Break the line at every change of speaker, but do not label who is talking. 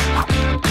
What?